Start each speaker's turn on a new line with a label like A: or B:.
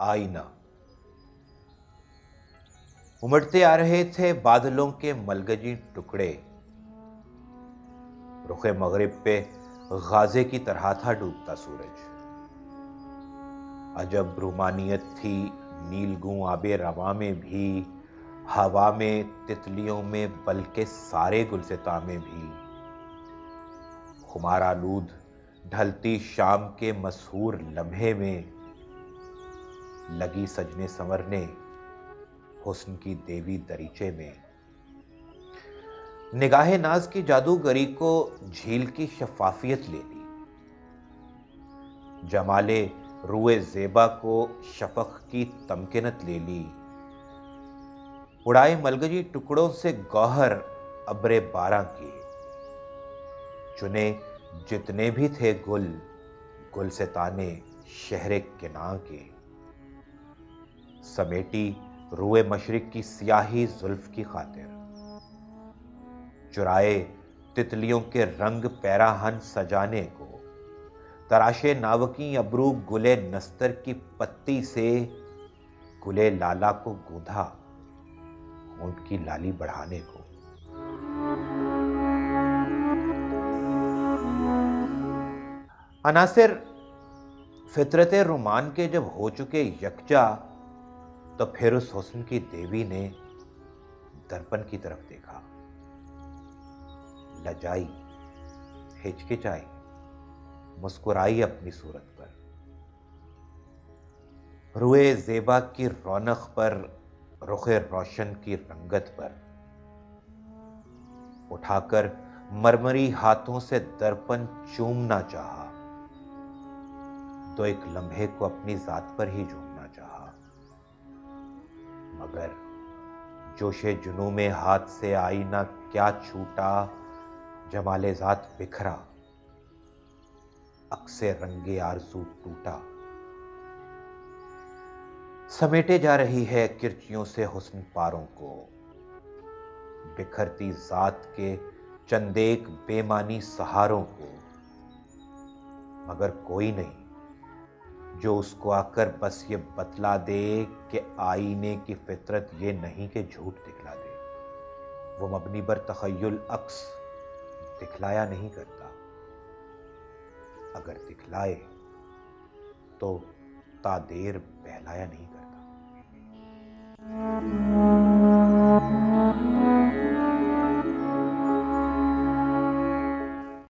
A: आईना। उमड़ते आ रहे थे बादलों के मलगजी टुकड़े। रुखे मगरिब पे गाजे की तरह था डूबता सूरज। अजब रूमानियत थी, नीलगू आबे रवा में भी, हवा में, तितलियों में, बल्कि सारे गुलसिता में भी। खुमार आलूद ढलती शाम के मशहूर लम्हे में लगी सजने संवरने, हुस्न की देवी दरीचे में। निगाह नाज की जादूगरी को झील की शफाफियत ले ली। जमाले रुए जेबा को शफक की तमकिनत ले ली। उड़ाए मलगजी टुकड़ों से गौहर अब्रे बारह की। चुने जितने भी थे गुल गुल से ताने शहर किना के। समेटी रुए मशरक की सियाही जुल्फ की खातिर। चुराए तितलियों के रंग पैराहन सजाने को। तराशे नावकी अबरू गुले नस्तर की पत्ती से गुले लाला को गूंधा होंठ की लाली बढ़ाने को। अनासिर फितरत रुमान के जब हो चुके यकजा तो फिर उस हुस्न की देवी ने दर्पण की तरफ़ देखा। लजाई हिचकिचाई, मुस्कुराई अपनी सूरत पर। रुए जेबा की रौनक पर, रुखे रोशन की रंगत पर। उठाकर मरमरी हाथों से दर्पण चूमना चाहा तो एक लम्हे को अपनी जात पर ही चाहा मगर जोशे जुनू में हाथ से आई ना क्या छूटा जमाले जात बिखरा। अक्से रंगे आरज़ू टूटा। समेटे जा रही है किरचियों से हुस्न पारों को। बिखरती जात के चंदेक बेमानी सहारों को। मगर कोई नहीं। जो उसको आकर बस ये बतला दे कि आईने की फितरत ये नहीं कि झूठ दिखला दे। वो मबनी पर तखयल अक्स दिखलाया नहीं करता। अगर दिखलाए तो तादेर बहलाया नहीं करता।